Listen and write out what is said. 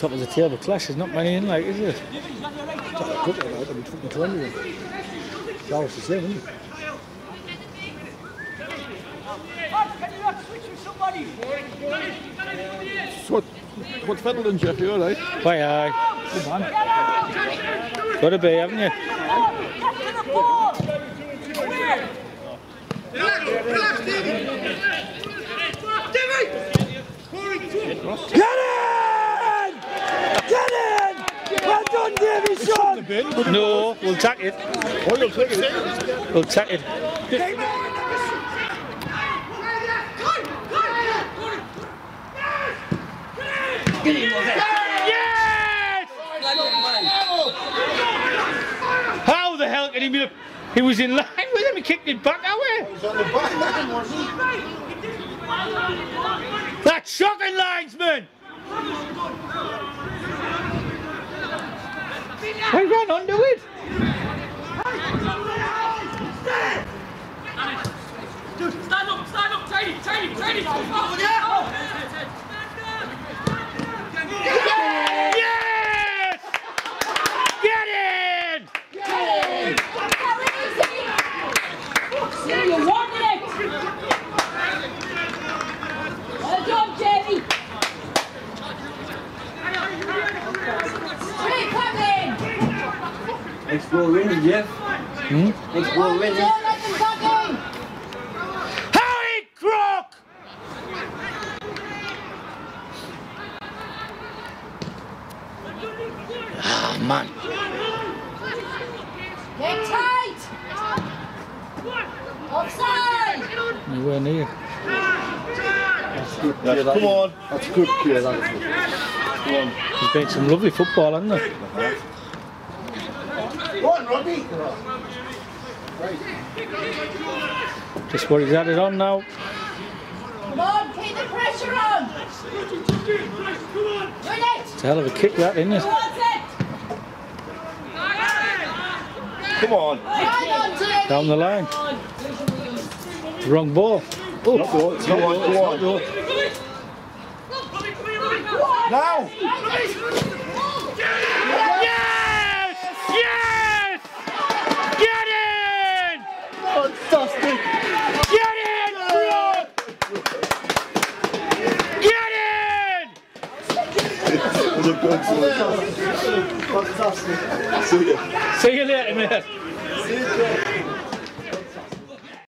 top of the table clash. There's not many in like, is there? Good at that, I mean, fucking to anyone. Charles the same, isn't he? What, what's Fetterland, Jeff? You alright? Why, aye. Got to be, haven't you? Get in! Get in! Well done, Davy Sean! No, we'll take it. Oh, you'll take it. We'll take it. Yes! How the hell can he be? He was in line with him. He kicked it back away. That's shocking, linesman. I ran under it. Stand up, stand up, Tiny, Tiny, Tiny! Yes! Get in! You wanted it! Well done, Jamie! Three, come in! Next ball winning, Jeff. Hmm? Next ball winning. Don't let them back in! Harry Crook! Ah, man. Get tight! Offside! Nowhere near. Yes, come on. That's good play, that is. There's been some lovely football, hasn't there? Go on, Robbie. Just what he's added on now. Come on, keep the pressure on! It's a hell of a kick, that, isn't it? Come on. Right on, Jamie! Down the line. Wrong ball. Oh, Not go, it's not go, go on. Now! the good one. What's